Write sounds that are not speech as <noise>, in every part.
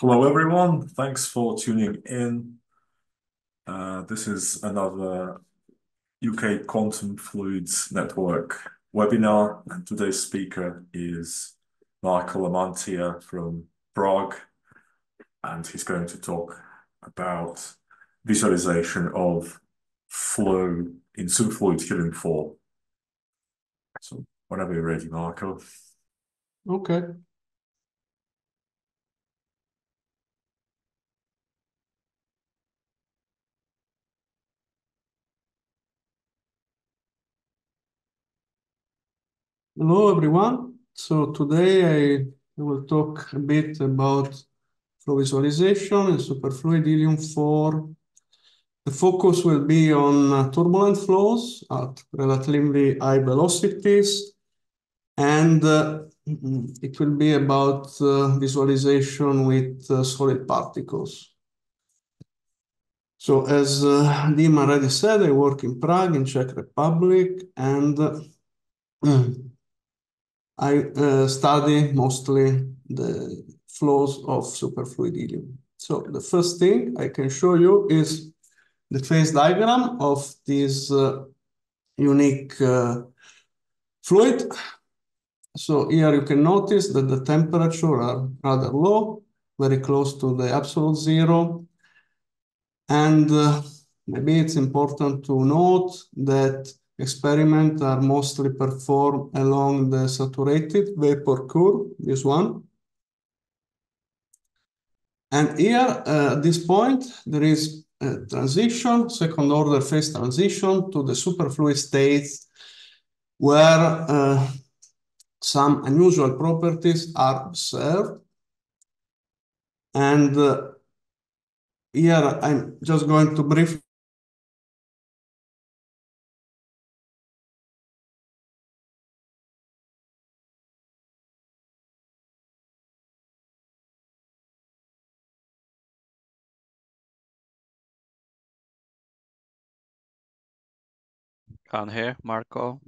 Hello, everyone. Thanks for tuning in. Uh, this is another U.K. Quantum Fluids Network webinar, and today's speaker is Marco La Mantia from Prague, and he's going to talk about visualization of flow in superfluid helium-4. So whenever you're ready, Marco. Okay. Hello, everyone. So today I will talk a bit about flow visualization in superfluid helium-4. The focus will be on uh, turbulent flows at relatively high velocities, and uh, mm-hmm, it will be about uh, visualization with solid particles. So as Dim already said, I work in Prague, in Czech Republic, and <clears throat> I uh, study mostly the flows of superfluid helium. So the first thing I can show you is the phase diagram of this uh, unique uh, fluid. So here you can notice that the temperature are rather low, very close to the absolute zero. And maybe it's important to note that experiments are mostly performed along the saturated vapor curve, this one. And here, uh, at this point, there is a transition, second-order phase transition to the superfluid states, where uh, some unusual properties are observed. And uh, here I'm just going to briefly- Can't hear, Marco.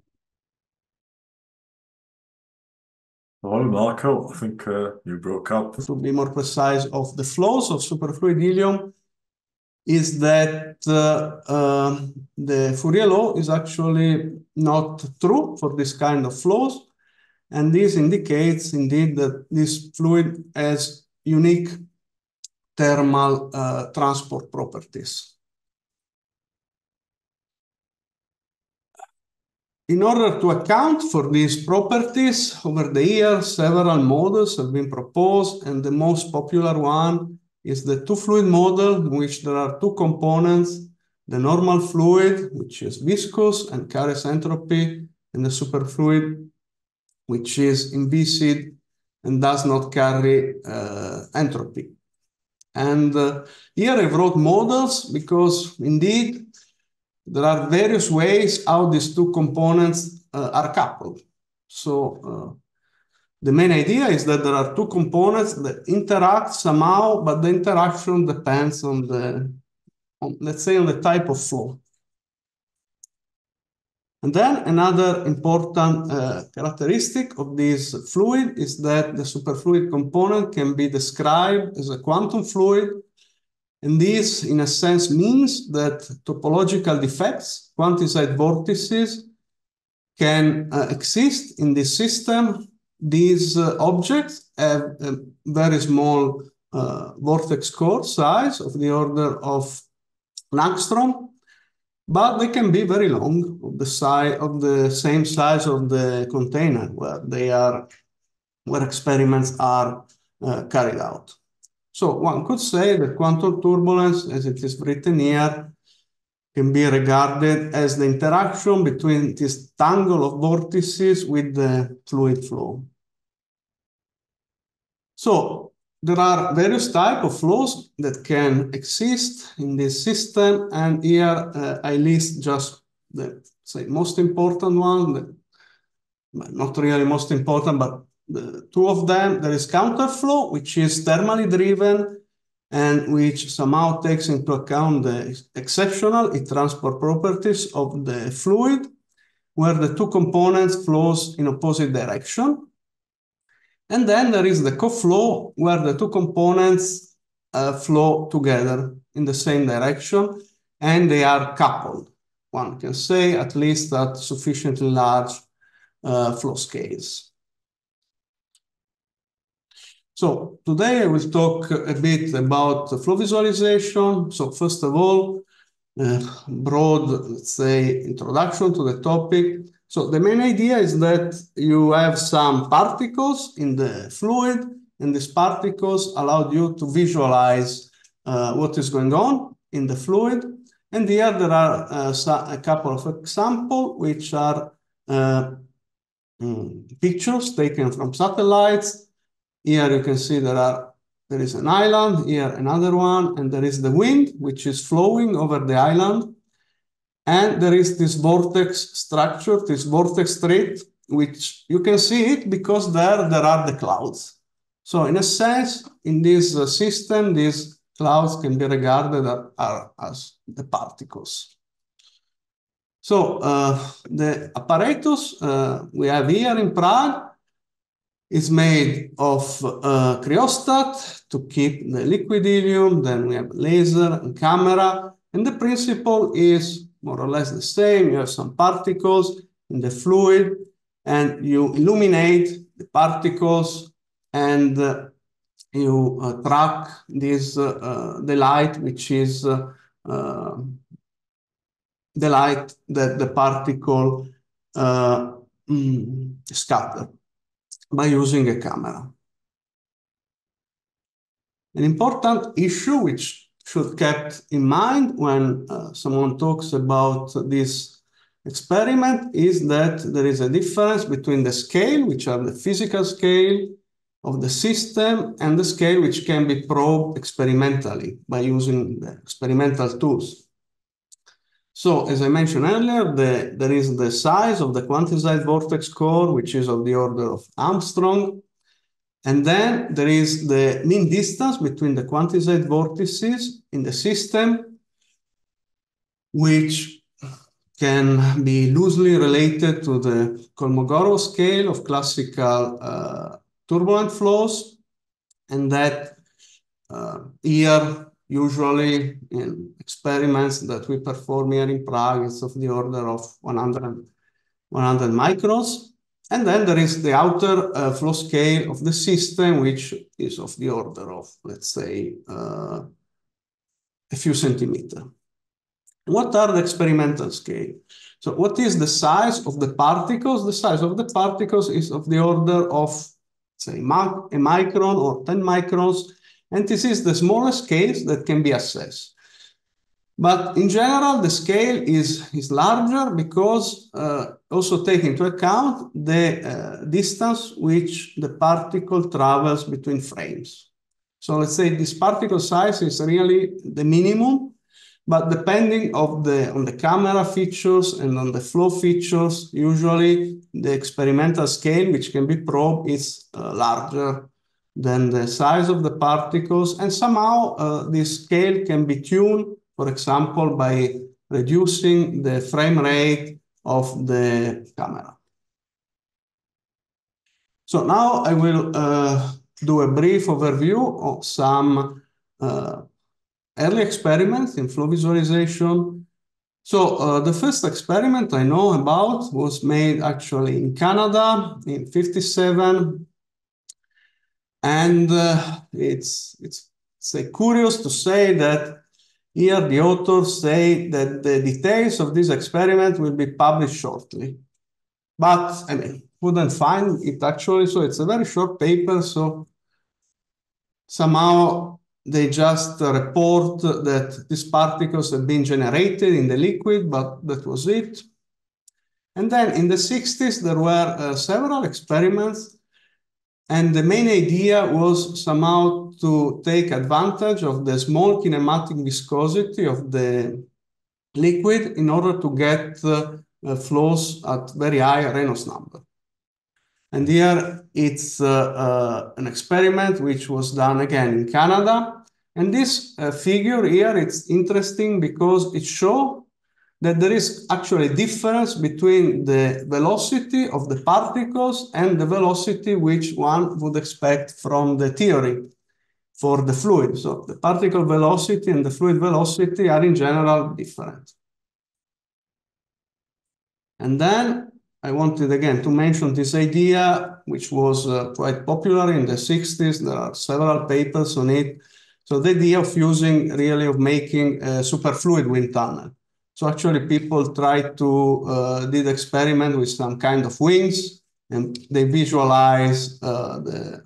Hello, Marco. I think uh, you broke up. To be more precise, of the flows of superfluid helium, is that uh, um, the Fourier law is actually not true for this kind of flows, and this indicates indeed that this fluid has unique thermal uh, transport properties. In order to account for these properties, over the years, several models have been proposed, and the most popular one is the two-fluid model, in which there are two components: the normal fluid, which is viscous and carries entropy, and the superfluid, which is inviscid and does not carry uh, entropy. And uh, here I wrote models because indeed there are various ways how these two components uh, are coupled. So uh, the main idea is that there are two components that interact somehow, but the interaction depends on the, let's say, on the type of flow. And then another important uh, characteristic of this fluid is that the superfluid component can be described as a quantum fluid, and this, in a sense, means that topological defects, quantized vortices, can uh, exist in this system. These uh, objects have a very small uh, vortex core size of the order of an angstrom, but they can be very long, of the size of the same size of the container where they are, where experiments are carried out. So one could say that quantum turbulence, as it is written here, can be regarded as the interaction between this tangle of vortices with the fluid flow. So there are various type of flows that can exist in this system, and here uh, I list just the, say, most important one, not really most important, but two of them. There is counterflow, which is thermally driven, and which somehow takes into account the exceptional heat transport properties of the fluid, where the two components flows in opposite direction. And then there is the co-flow, where the two components uh, flow together in the same direction, and they are coupled. One can say at least at sufficiently large uh, flow scales. So today I will talk a bit about flow visualization. So first of all, uh, broad, let's say, introduction to the topic. So the main idea is that you have some particles in the fluid, and these particles allow you to visualize uh, what is going on in the fluid. And here there are uh, a couple of examples, which are uh, mm, pictures taken from satellites. Here you can see there are there is an island, here another one, and there is the wind, which is flowing over the island. And there is this vortex structure, this vortex thread, which you can see it because there, there are the clouds. So in a sense, in this uh, system, these clouds can be regarded as, as the particles. So uh, the apparatus uh, we have here in Prague is made of uh, cryostat to keep the liquid helium. Then we have laser and camera. And the principle is more or less the same. You have some particles in the fluid and you illuminate the particles and uh, you uh, track this uh, uh the light which is uh, uh, the light that the particle mm, scatter by using a camera. An important issue which should kept in mind when uh, someone talks about this experiment is that there is a difference between the scale, which are the physical scale of the system, and the scale which can be probed experimentally by using the experimental tools. So, as I mentioned earlier, the, there is the size of the quantized vortex core, which is of the order of angstrom, and then there is the mean distance between the quantized vortices in the system, which can be loosely related to the Kolmogorov scale of classical uh, turbulent flows. And that uh, here, usually in experiments that we perform here in Prague, is of the order of 100, 100 microns. And then there is the outer uh, flow scale of the system, which is of the order of, let's say, uh, a few centimeter. What are the experimental scale? So what is the size of the particles? The size of the particles is of the order of, say, a micron or 10 microns. And this is the smallest scale that can be assessed. But in general, the scale is, is larger because uh, also take into account the uh, distance which the particle travels between frames. So let's say this particle size is really the minimum, but depending of the, on the camera features and on the flow features, usually the experimental scale which can be probed is uh, larger than the size of the particles. And somehow uh, this scale can be tuned for example, by reducing the frame rate of the camera. So now I will uh, do a brief overview of some uh, early experiments in flow visualization. So uh, the first experiment I know about was made actually in Canada in 57. And uh, it's, it's, it's curious to say that here, the authors say that the details of this experiment will be published shortly. But, I mean, couldn't find it actually, so it's a very short paper, so somehow they just report that these particles have been generated in the liquid, but that was it. And then in the 60s, there were uh, several experiments and the main idea was somehow to take advantage of the small kinematic viscosity of the liquid in order to get uh, uh, flows at very high Reynolds number. And here it's uh, uh, an experiment which was done again in Canada. And this uh, figure here, it's interesting because it shows that there is actually a difference between the velocity of the particles and the velocity which one would expect from the theory for the fluid. So the particle velocity and the fluid velocity are in general different. And then I wanted again to mention this idea, which was uh, quite popular in the 60s. There are several papers on it. So the idea of using really of making a superfluid wind tunnel. So actually people tried to uh, did experiment with some kind of wings and they visualize uh, the,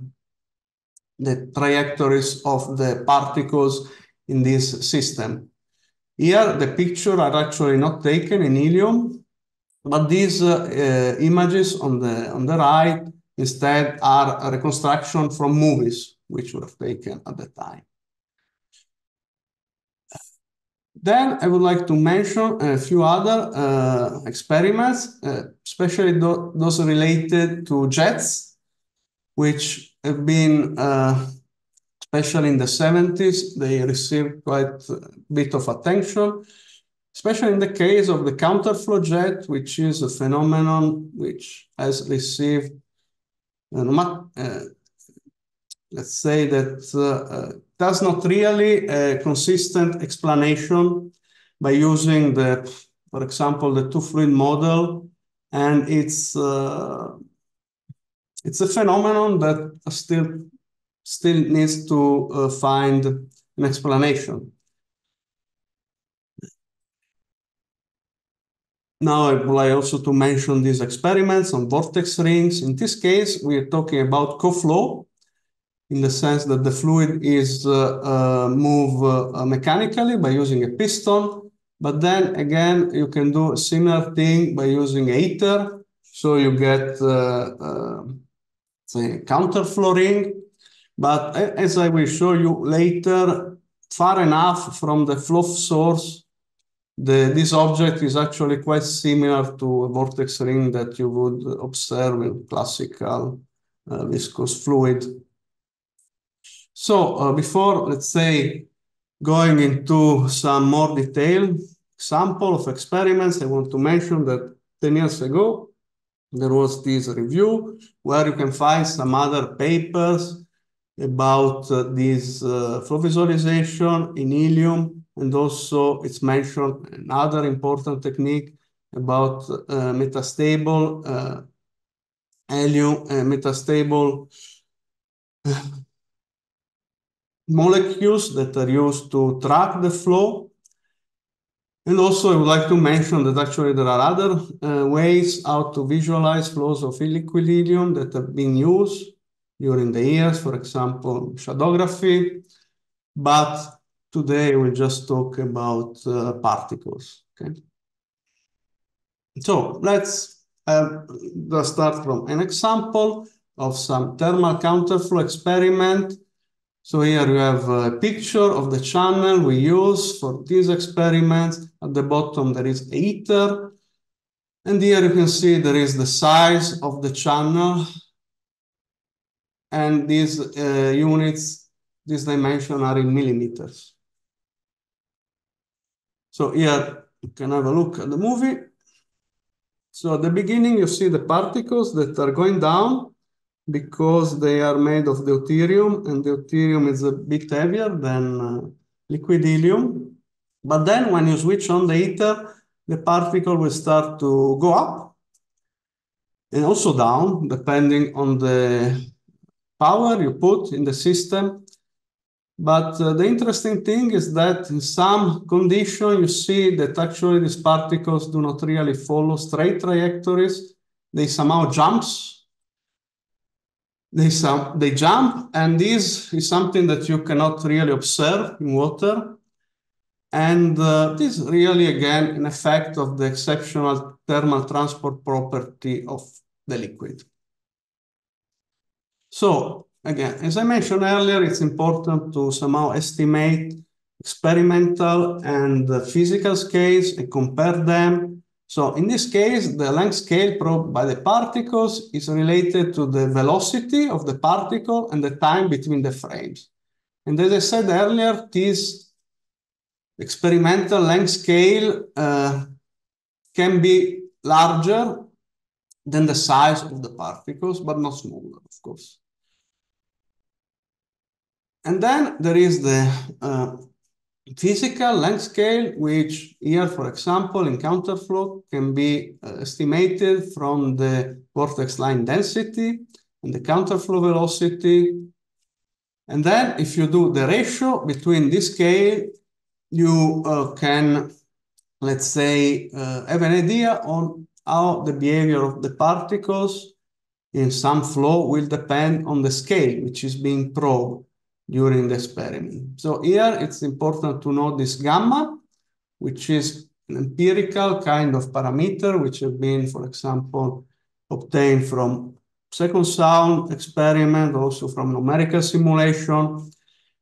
the trajectories of the particles in this system. Here, the picture are actually not taken in helium, but these uh, uh, images on the, on the right instead are a reconstruction from movies which were taken at the time. Then I would like to mention a few other uh, experiments, uh, especially th those related to jets, which have been, uh, especially in the 70s, they received quite a bit of attention especially in the case of the counterflow jet, which is a phenomenon which has received, uh, uh, let's say that uh, does not really a consistent explanation by using the, for example, the two-fluid model, and it's uh, it's a phenomenon that still still needs to uh, find an explanation. Now I would like also to mention these experiments on vortex rings. In this case, we are talking about co-flow in the sense that the fluid is uh, uh, moved uh, mechanically by using a piston. But then again, you can do a similar thing by using a heater. So you get, uh, say, counterflow ring. But as I will show you later, far enough from the flow source the, this object is actually quite similar to a vortex ring that you would observe in classical uh, viscous fluid. So uh, before, let's say, going into some more detail example of experiments, I want to mention that 10 years ago, there was this review where you can find some other papers about uh, this uh, flow visualization in helium and also it's mentioned another important technique about uh, metastable uh, helium, uh, metastable molecules that are used to track the flow. And also I would like to mention that actually there are other uh, ways how to visualize flows of equilibrium that have been used during the years, for example, shadowgraphy, but Today, we'll just talk about uh, particles, okay? So let's uh, start from an example of some thermal counterflow experiment. So here you have a picture of the channel we use for these experiments. At the bottom, there is a heater. And here you can see there is the size of the channel. And these uh, units, these dimensions are in millimeters. So here you can have a look at the movie. So at the beginning, you see the particles that are going down because they are made of deuterium, and deuterium is a bit heavier than uh, liquid helium. But then when you switch on the heater, the particle will start to go up and also down, depending on the power you put in the system but uh, the interesting thing is that in some condition, you see that actually these particles do not really follow straight trajectories. They somehow jumps. They, they jump, and this is something that you cannot really observe in water. And uh, this is really, again, an effect of the exceptional thermal transport property of the liquid. So again, as I mentioned earlier, it's important to somehow estimate experimental and physical scales and compare them. So in this case, the length scale probed by the particles is related to the velocity of the particle and the time between the frames. And as I said earlier, this experimental length scale uh, can be larger than the size of the particles, but not smaller, of course. And then there is the uh, physical length scale, which here, for example, in counterflow can be uh, estimated from the vortex line density and the counterflow velocity. And then if you do the ratio between this scale, you uh, can, let's say, uh, have an idea on how the behavior of the particles in some flow will depend on the scale which is being probed during the experiment. So here it's important to know this gamma, which is an empirical kind of parameter, which have been, for example, obtained from second sound experiment, also from numerical simulation.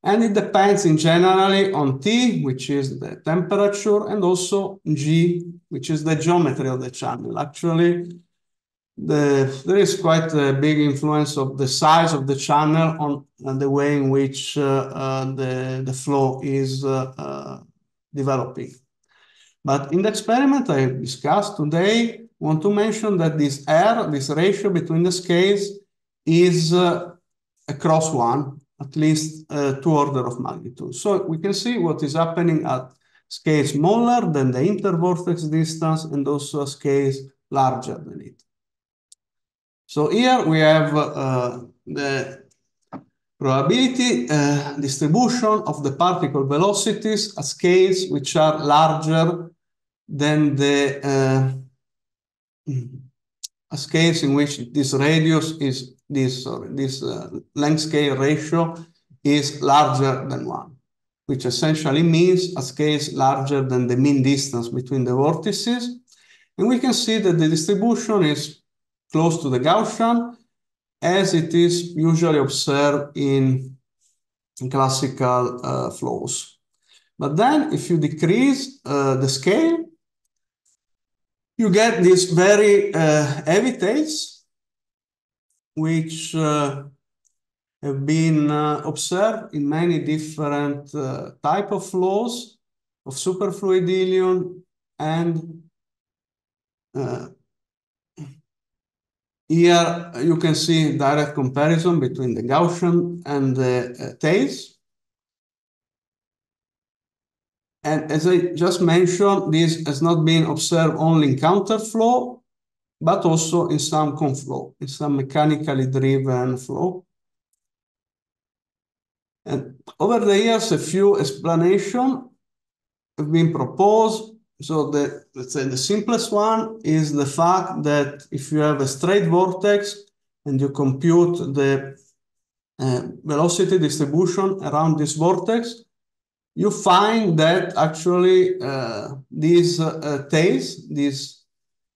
And it depends in generally on T, which is the temperature, and also G, which is the geometry of the channel. Actually, the, there is quite a big influence of the size of the channel on, the way in which uh, uh, the, the flow is uh, developing. But in the experiment I discussed today, want to mention that this R, this ratio between the scales, is uh, across one, at least uh, two order of magnitude. So we can see what is happening at scales smaller than the intervortex distance and also scales larger than it. So here we have uh, the probability uh, distribution of the particle velocities at scales which are larger than the uh, scales in which this radius is this sorry, this uh, length scale ratio is larger than one, which essentially means a scale larger than the mean distance between the vortices. And we can see that the distribution is close to the Gaussian, as it is usually observed in classical uh, flows. But then if you decrease uh, the scale, you get these very uh, heavy tails, which uh, have been uh, observed in many different uh, type of flows of superfluid helium and here you can see direct comparison between the Gaussian and the uh, tails. And as I just mentioned, this has not been observed only in counterflow, but also in some co-flow, in some mechanically driven flow. And over the years, a few explanations have been proposed so the, let's say the simplest one is the fact that if you have a straight vortex and you compute the uh, velocity distribution around this vortex, you find that actually uh, these uh, tails, this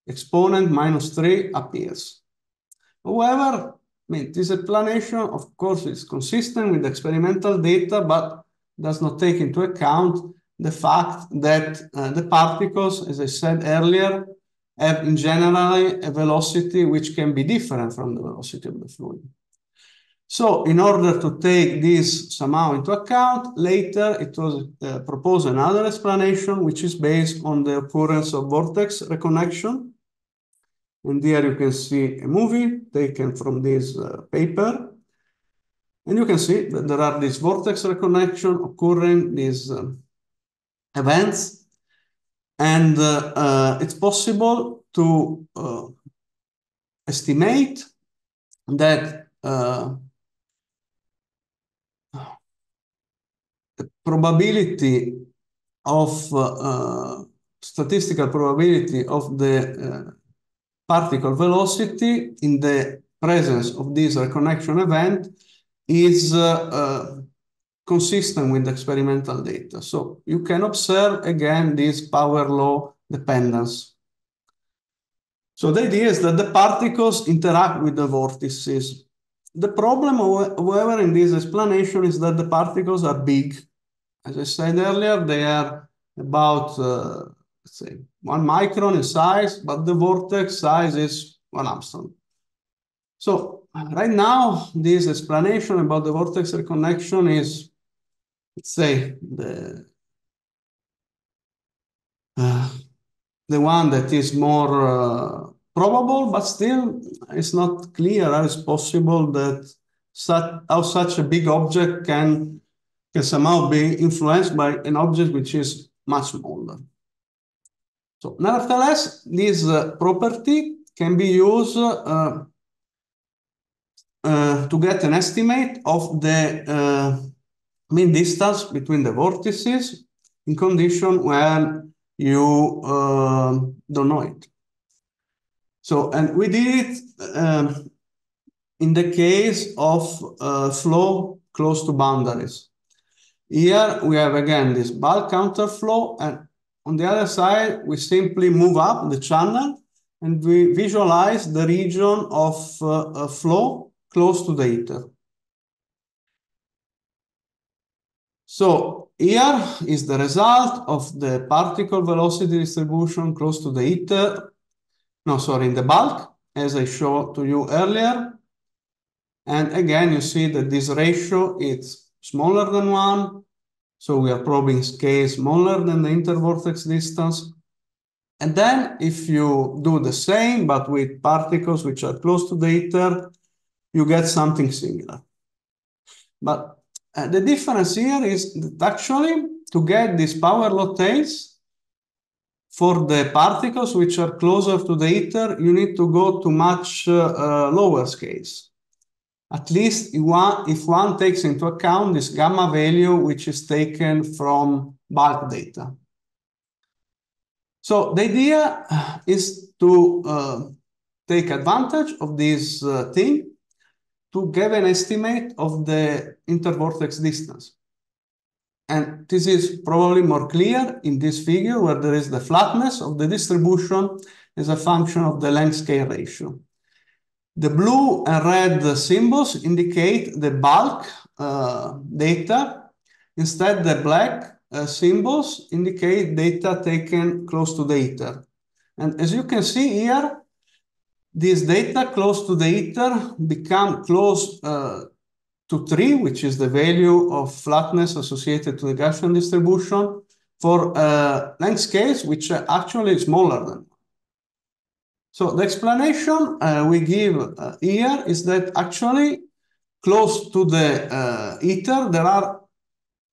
exponent minus 3 appears. However, I mean, this explanation, of course, is consistent with experimental data, but does not take into account the fact that uh, the particles, as I said earlier, have in general a velocity which can be different from the velocity of the fluid. So in order to take this somehow into account, later it was uh, proposed another explanation which is based on the occurrence of vortex reconnection. And here you can see a movie taken from this uh, paper. And you can see that there are these vortex reconnection occurring, these um, events. And uh, uh, it's possible to uh, estimate that the probability of uh, statistical probability of the uh, particle velocity in the presence of this reconnection event is uh, consistent with the experimental data. So you can observe again this power law dependence. So the idea is that the particles interact with the vortices. The problem, however, in this explanation is that the particles are big. As I said earlier, they are about, uh, let's say, one micron in size, but the vortex size is one angstrom. So right now, this explanation about the vortex reconnection is let's say the uh, the one that is more uh, probable, but still it's not clear how it's possible that such, how such a big object can, can somehow be influenced by an object which is much smaller. So nevertheless, this uh, property can be used uh, uh, to get an estimate of the uh, mean distance between the vortices in condition when you uh, don't know it. So, and we did it um, in the case of uh, flow close to boundaries. Here we have again this bulk counterflow, and on the other side, we simply move up the channel and we visualize the region of uh, flow close to the heater. So here is the result of the particle velocity distribution close to the heater. No, sorry, in the bulk, as I showed to you earlier. And again, you see that this ratio is smaller than one. So we are probing scale smaller than the intervortex distance. And then if you do the same, but with particles which are close to the heater, you get something similar. But uh, the difference here is that actually to get these power law tails for the particles which are closer to the heater, you need to go to much uh, uh, lower scales. At least if one, if one takes into account this gamma value, which is taken from bulk data. So the idea is to uh, take advantage of this uh, thing to give an estimate of the intervortex distance. And this is probably more clear in this figure where there is the flatness of the distribution as a function of the length scale ratio. The blue and red symbols indicate the bulk uh, data. Instead, the black uh, symbols indicate data taken close to the heater. And as you can see here, this data close to the heater become close uh, to 3, which is the value of flatness associated to the Gaussian distribution for uh, length scales, which are actually smaller than. So the explanation uh, we give uh, here is that actually close to the uh, heater, there are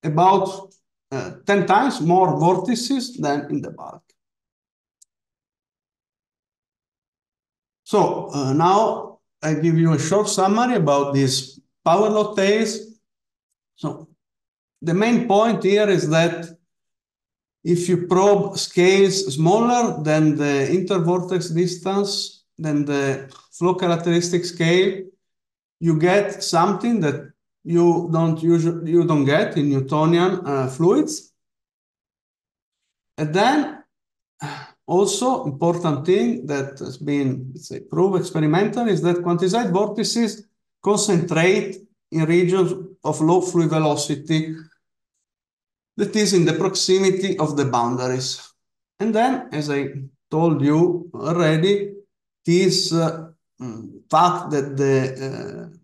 about uh, 10 times more vortices than in the bulk. So uh, now I give you a short summary about these power law tails. So the main point here is that if you probe scales smaller than the intervortex distance, than the flow characteristic scale, you get something that you don't usually you don't get in Newtonian uh, fluids. And then also, important thing that has been, say, proved experimentally is that quantized vortices concentrate in regions of low fluid velocity that is in the proximity of the boundaries. And then, as I told you already, this uh, fact that the uh,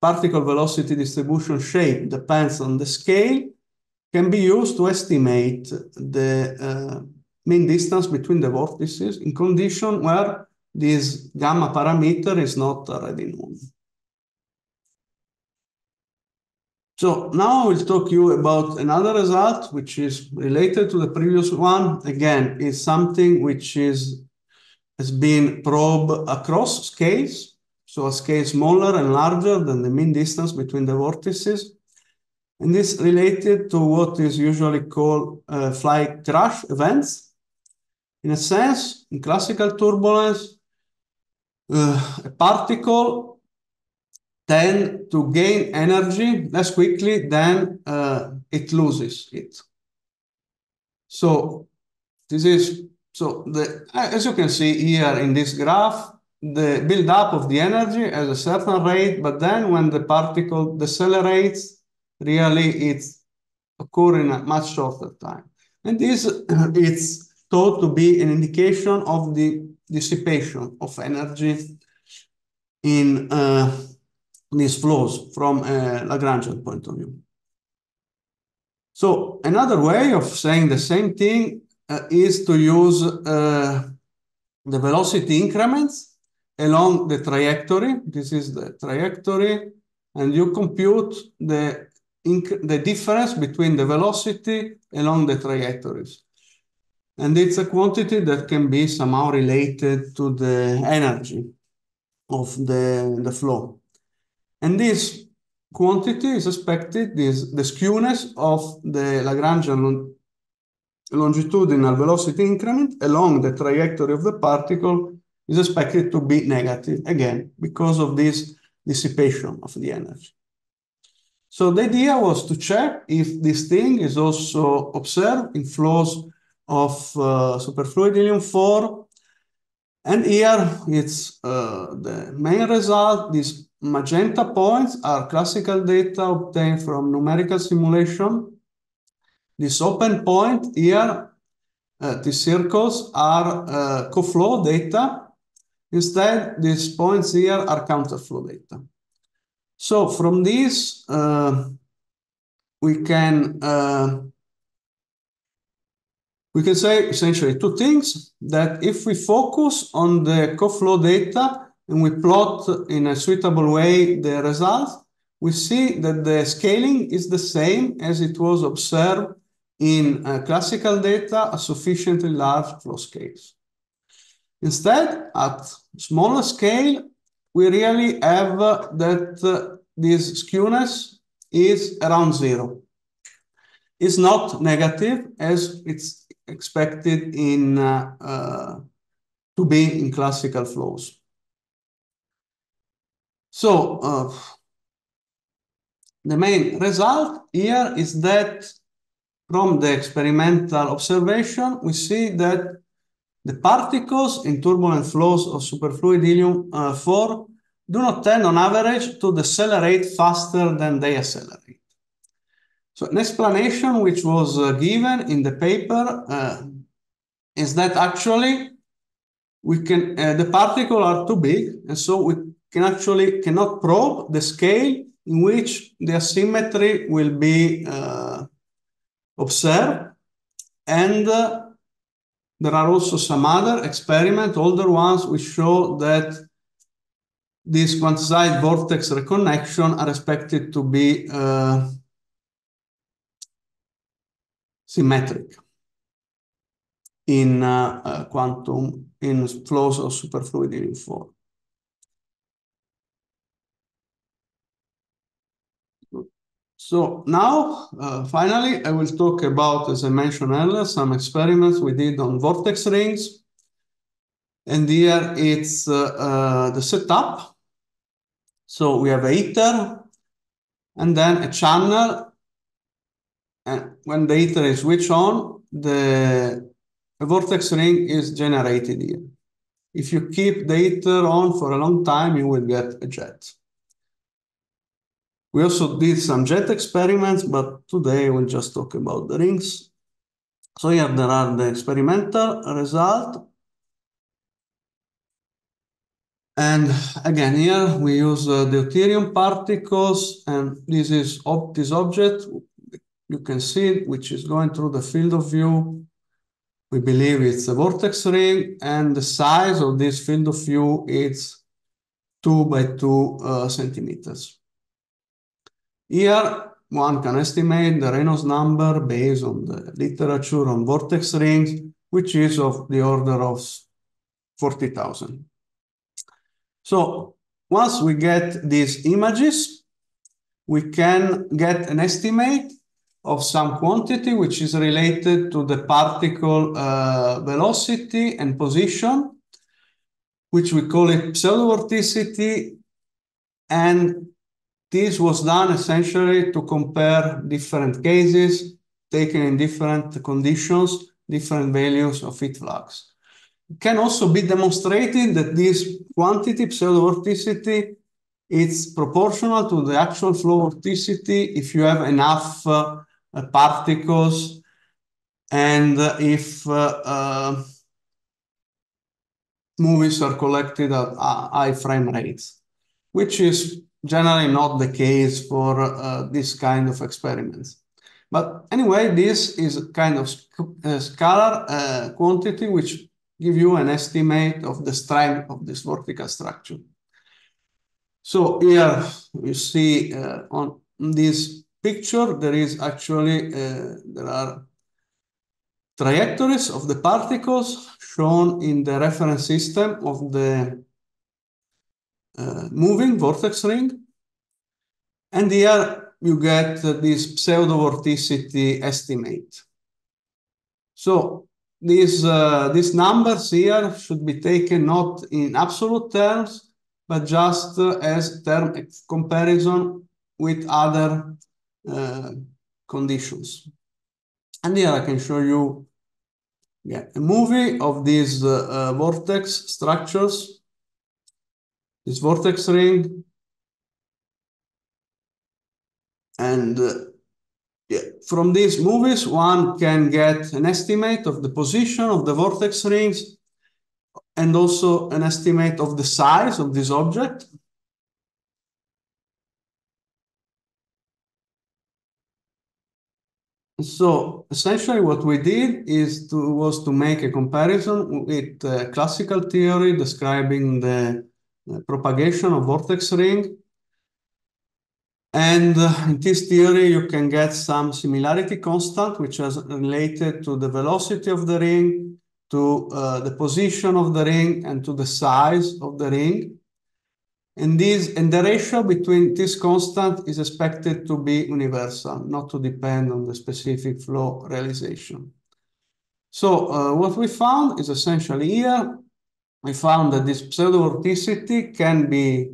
particle velocity distribution shape depends on the scale can be used to estimate the uh, mean distance between the vortices in condition where this gamma parameter is not already known. So now I will talk you about another result, which is related to the previous one. Again, is something which is has been probed across scales, so a scale smaller and larger than the mean distance between the vortices. And this related to what is usually called uh, flight crash events. In a sense, in classical turbulence, uh, a particle tend to gain energy less quickly than uh, it loses it. So this is so the as you can see here in this graph, the buildup of the energy at a certain rate, but then when the particle decelerates, really it's occurring a much shorter time. And this <clears throat> it's thought to be an indication of the dissipation of energy in uh, these flows from a Lagrangian point of view. So another way of saying the same thing is to use the velocity increments along the trajectory. This is the trajectory, and you compute the the difference between the velocity along the trajectories. And it's a quantity that can be somehow related to the energy of the the flow. And this quantity is expected, the skewness of the Lagrangian longitudinal velocity increment along the trajectory of the particle is expected to be negative, again, because of this dissipation of the energy. So the idea was to check if this thing is also observed in flows of uh, superfluid helium-4. And here it's uh, the main result. These magenta points are classical data obtained from numerical simulation. This open point here, uh, these circles are co-flow data. Instead, these points here are counterflow data. So from this, we can say essentially two things, that if we focus on the co-flow data and we plot in a suitable way the results, we see that the scaling is the same as it was observed in uh, classical data at sufficiently large flow scales. Instead, at smaller scale, we really have uh, that uh, this skewness is around zero. It's not negative as it's expected in uh, uh, to be in classical flows. So uh, the main result here is that from the experimental observation, we see that the particles in turbulent flows of superfluid helium-4 do not tend, on average, to decelerate faster than they accelerate. So an explanation which was uh, given in the paper uh, is that actually we can uh, the particles are too big, and so we can actually cannot probe the scale in which the asymmetry will be uh, observed. And there are also some other experiments, older ones, which show that these quantized vortex reconnection are expected to be symmetric in uh, uh, quantum in flows of superfluid helium-4. So now, uh, finally, I will talk about, as I mentioned earlier, some experiments we did on vortex rings. And here it's the setup. So we have a heater and then a channel. And when the heater is switched on, the vortex ring is generated here. If you keep the heater on for a long time, you will get a jet. We also did some jet experiments, but today we'll just talk about the rings. So here there are the experimental results. And again, here we use the deuterium particles, and this is this object. You can see it, which is going through the field of view. We believe it's a vortex ring, and the size of this field of view is 2 by 2 uh, centimeters. Here, one can estimate the Reynolds number based on the literature on vortex rings, which is of the order of 40,000. So once we get these images, we can get an estimate of some quantity which is related to the particle uh, velocity and position, which we call it pseudovorticity. And this was done essentially to compare different cases taken in different conditions, different values of heat flux. It can also be demonstrated that this quantity, pseudovorticity, is proportional to the actual flow vorticity if you have enough uh, particles and if movies are collected at high frame rates, which is generally not the case for this kind of experiments. But anyway, this is a kind of uh, scalar uh, quantity which give you an estimate of the strength of this vortical structure. So here you see uh, on this picture, there is actually, uh, there are trajectories of the particles shown in the reference system of the uh, moving vortex ring. And here you get this pseudo vorticity estimate. So these, uh, these numbers here should be taken not in absolute terms, but just uh, as term comparison with other conditions. And here I can show you yeah, a movie of these uh, uh, vortex structures, this vortex ring. And uh, yeah, from these movies, one can get an estimate of the position of the vortex rings and also an estimate of the size of this object. So essentially what we did is to, was to make a comparison with uh, classical theory describing the uh, propagation of vortex ring. And uh, in this theory, you can get some similarity constant, which is related to the velocity of the ring, to uh, the position of the ring, and to the size of the ring. And this and the ratio between this constant is expected to be universal, not to depend on the specific flow realization. So uh, what we found is essentially here, we found that this pseudo-vorticity can be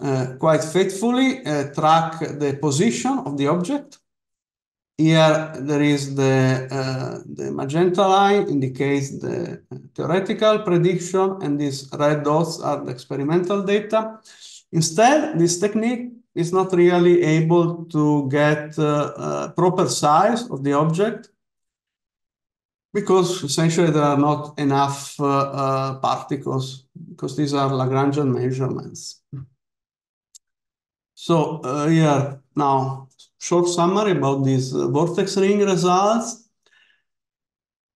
uh, quite faithfully uh, track the position of the object. Here there is the, uh, the magenta line indicates the theoretical prediction and these red dots are the experimental data. Instead, this technique is not really able to get uh, proper size of the object because essentially there are not enough uh, uh, particles because these are Lagrangian measurements. So uh, here now short summary about these uh, vortex ring results.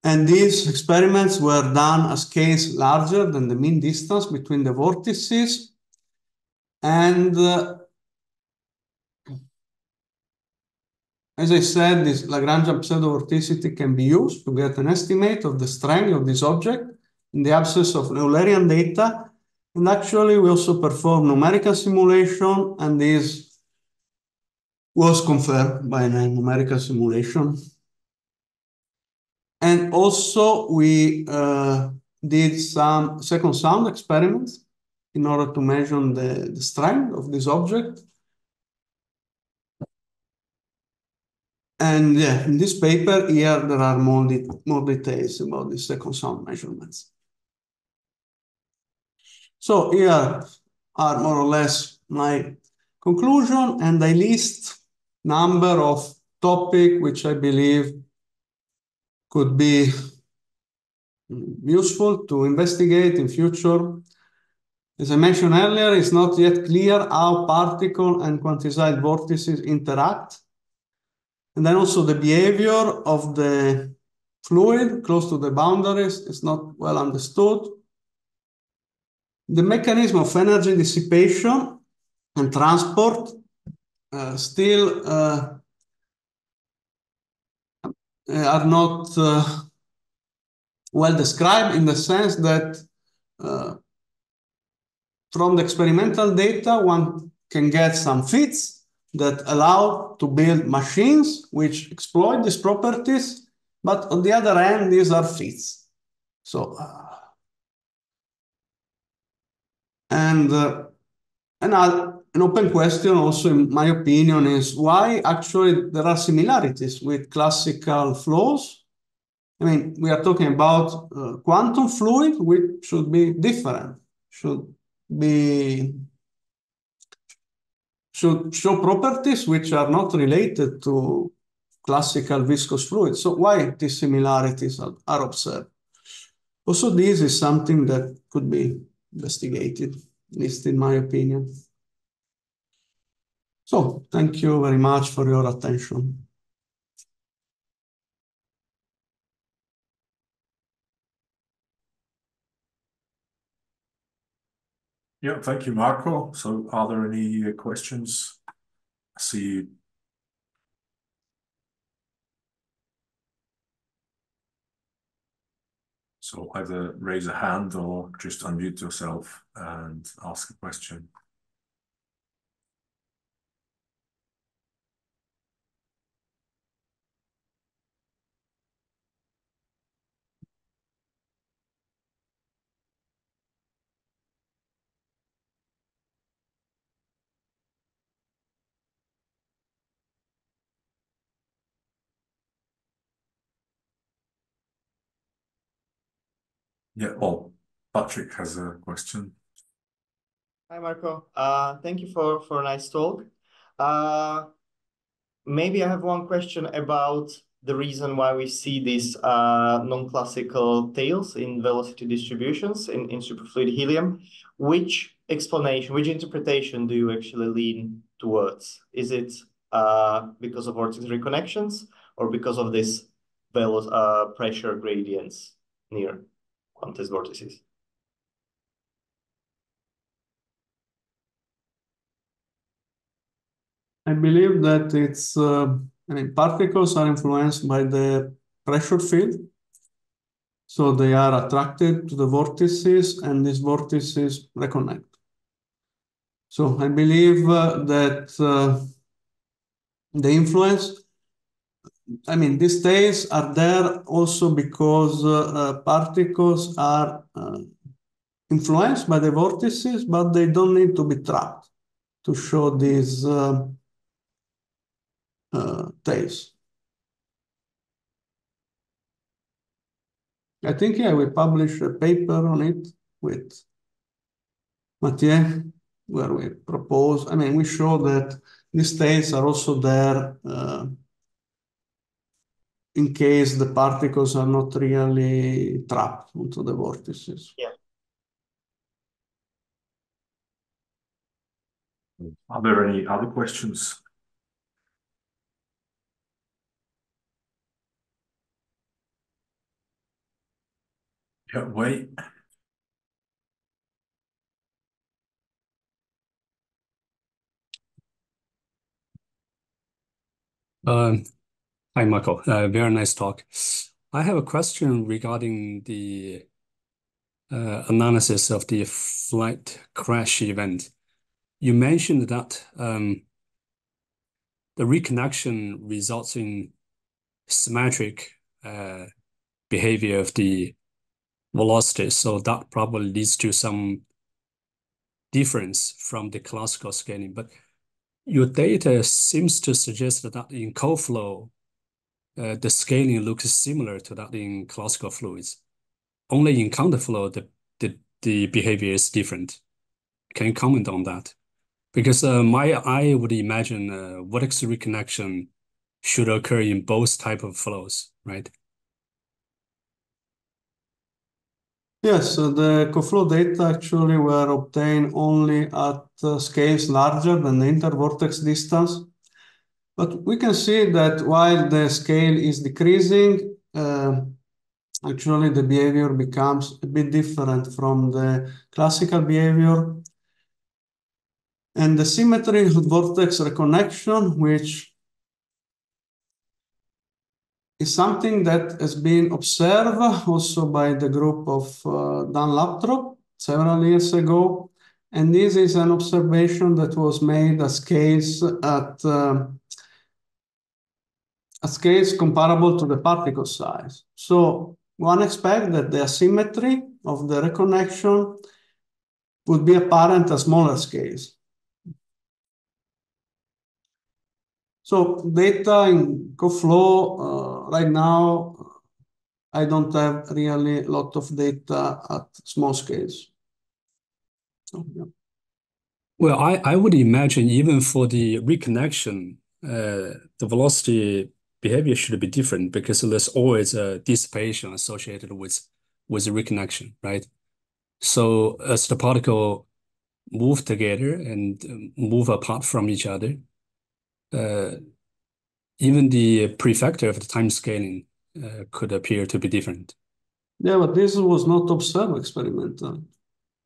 And these experiments were done at scales larger than the mean distance between the vortices. And uh, as I said, this Lagrangian pseudo-vorticity can be used to get an estimate of the strength of this object in the absence of Eulerian data. And actually, we also perform numerical simulation, and this was confirmed by a numerical simulation. And also we uh, did some second sound experiments in order to measure the, the strength of this object. And yeah, in this paper here, there are more, de more details about the second sound measurements. So here are more or less my conclusion, and I list number of topic which I believe could be useful to investigate in future. As I mentioned earlier, it's not yet clear how particle and quantized vortices interact. And then also the behavior of the fluid close to the boundaries is not well understood. The mechanism of energy dissipation and transport uh, still uh, are not uh, well described in the sense that from the experimental data, one can get some fits that allow to build machines which exploit these properties, but on the other hand, these are fits. So, uh, and uh, another an open question also, in my opinion, is why actually there are similarities with classical flows. I mean, we are talking about uh, quantum fluid, which should be different, should be should show properties which are not related to classical viscous fluids. So why these similarities are, are observed? Also, this is something that could be investigated, at least in my opinion. So thank you very much for your attention. Yeah, thank you, Marco. So are there any questions? I see. So either raise a hand or just unmute yourself and ask a question. Yeah, well, Patrick has a question. Hi, Marco. Uh, thank you for for a nice talk. Uh, maybe I have one question about the reason why we see these uh, non-classical tails in velocity distributions in, in superfluid helium. Which explanation, which interpretation do you actually lean towards? Is it uh, because of vortex reconnections or because of this velo uh, pressure gradients near? Quantized vortices. I believe that it's, uh, I mean, particles are influenced by the pressure field. So they are attracted to the vortices and these vortices reconnect. So I believe uh, that uh, the influence I mean, these tails are there also because uh, particles are uh, influenced by the vortices, but they don't need to be trapped to show these uh, uh tails. I think, yeah, we published a paper on it with Mathieu, where we propose, I mean, we show that these tails are also there uh, in case the particles are not really trapped into the vortices. Yeah. Are there any other questions? Yeah, wait. Um, Hi, Michael. Uh, very nice talk. I have a question regarding the uh, analysis of the flight crash event. You mentioned that um, the reconnection results in symmetric uh, behavior of the velocity, so that probably leads to some difference from the classical scaling. But your data seems to suggest that in co-flow, uh, the scaling looks similar to that in classical fluids. Only in counterflow, the, the, the behavior is different. Can you comment on that? Because uh, my I would imagine uh, vortex reconnection should occur in both type of flows, right? Yes, so the co-flow data actually were obtained only at uh, scales larger than the intervortex distance. But we can see that while the scale is decreasing, uh, actually the behavior becomes a bit different from the classical behavior. And the symmetry of vortex reconnection, which is something that has been observed also by the group of uh, Dan Lathrop several years ago. And this is an observation that was made at scales at uh, a scales comparable to the particle size. So one expects that the asymmetry of the reconnection would be apparent at smaller scales. So data in co-flow uh, right now, I don't have really a lot of data at small scales. So, yeah. Well, I, I would imagine even for the reconnection, uh, the velocity behavior should be different because there's always a dissipation associated with with reconnection, right? So as the particle move together and um, move apart from each other, uh, even the prefactor of the time scaling uh, could appear to be different. Yeah, but this was not observed experimentally.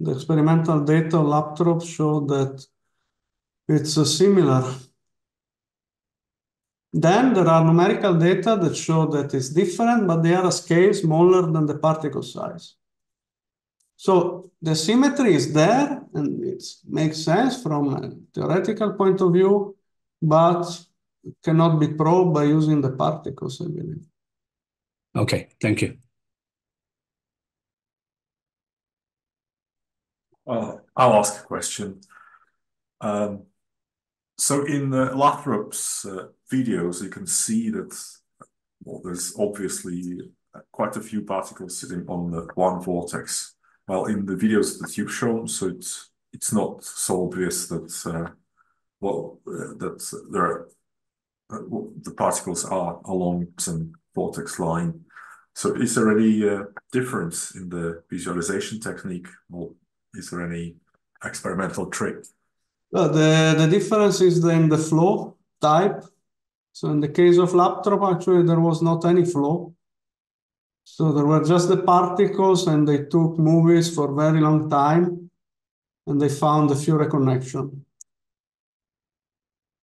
The experimental data on Lathrop's show that it's similar. Then there are numerical data that show that it's different, but they are a scale smaller than the particle size. So the symmetry is there, and it makes sense from a theoretical point of view, but cannot be probed by using the particles, I believe. Okay, thank you. Well, I'll ask a question. Um, so in the Lathrop's uh, videos, you can see that well, there's obviously quite a few particles sitting on the one vortex. Well, in the videos that you've shown, so it's it's not so obvious that uh, well uh, that there are uh, the particles are along some vortex line. So is there any uh, difference in the visualization technique, or is there any experimental trick? The, the difference is in the flow type. So in the case of Lathrop, actually, there was not any flow. So there were just the particles and they took movies for very long time and they found a few reconnection.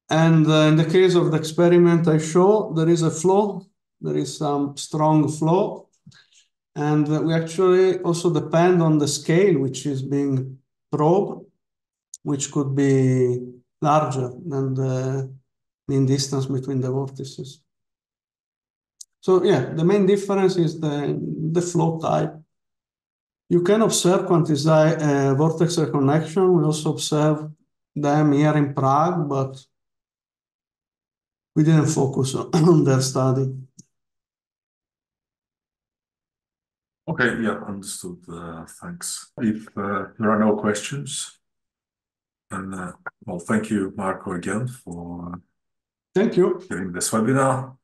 And uh, in the case of the experiment I show, there is a flow, there is some strong flow. And we actually also depend on the scale which is being probed, which could be larger than the mean distance between the vortices. So yeah, the main difference is the, the flow type. You can observe quantized uh, vortex reconnection. We also observe them here in Prague, but we didn't focus <clears throat> on their study. Okay, yeah, understood. Uh, thanks. If uh, there are no questions, and uh, well, thank you, Marco, again for Thank you. giving this webinar.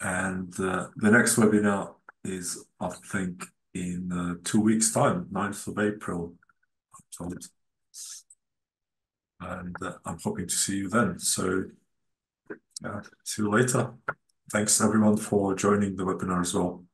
And uh, the next webinar is, I think, in uh, two weeks' time, 9th of April. And uh, I'm hoping to see you then. So, see you later. Thanks everyone for joining the webinar as well.